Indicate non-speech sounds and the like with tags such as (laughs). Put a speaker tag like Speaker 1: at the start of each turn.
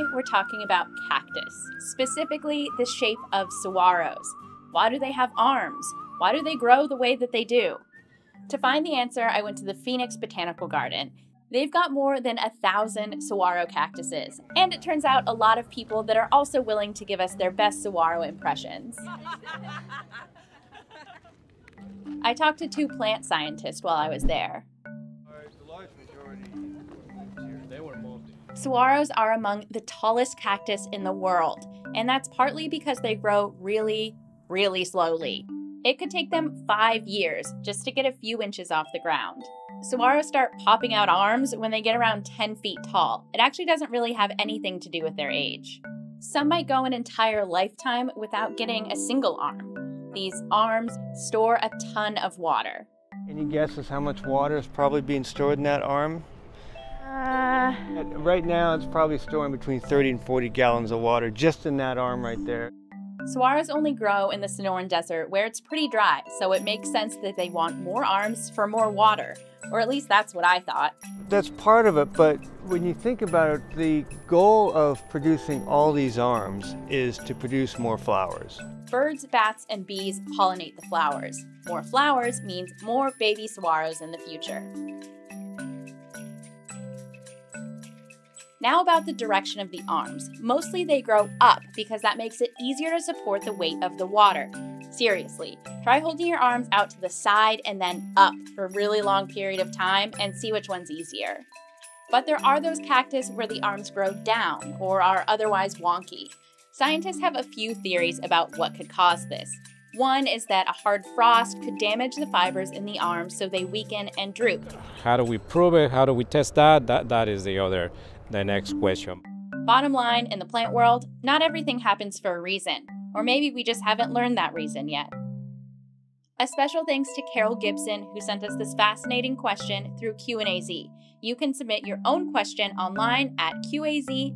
Speaker 1: we're talking about cactus, specifically the shape of saguaros. Why do they have arms? Why do they grow the way that they do? To find the answer, I went to the Phoenix Botanical Garden. They've got more than a thousand saguaro cactuses, and it turns out a lot of people that are also willing to give us their best saguaro impressions. (laughs) I talked to two plant scientists while I was there. Saguaros are among the tallest cactus in the world, and that's partly because they grow really, really slowly. It could take them five years just to get a few inches off the ground. Saguaros start popping out arms when they get around 10 feet tall. It actually doesn't really have anything to do with their age. Some might go an entire lifetime without getting a single arm. These arms store a ton of water.
Speaker 2: Any guesses how much water is probably being stored in that arm? Right now, it's probably storing between 30 and 40 gallons of water just in that arm right there.
Speaker 1: Saguaros only grow in the Sonoran Desert where it's pretty dry, so it makes sense that they want more arms for more water. Or at least that's what I thought.
Speaker 2: That's part of it, but when you think about it, the goal of producing all these arms is to produce more flowers.
Speaker 1: Birds, bats, and bees pollinate the flowers. More flowers means more baby saguaros in the future. Now about the direction of the arms. Mostly they grow up because that makes it easier to support the weight of the water. Seriously, try holding your arms out to the side and then up for a really long period of time and see which one's easier. But there are those cactus where the arms grow down or are otherwise wonky. Scientists have a few theories about what could cause this. One is that a hard frost could damage the fibers in the arms so they weaken and droop.
Speaker 3: How do we prove it? How do we test that? That that is the other the next question.
Speaker 1: Bottom line, in the plant world, not everything happens for a reason, or maybe we just haven't learned that reason yet. A special thanks to Carol Gibson who sent us this fascinating question through Q&AZ. You can submit your own question online at qaz.kjzz.org.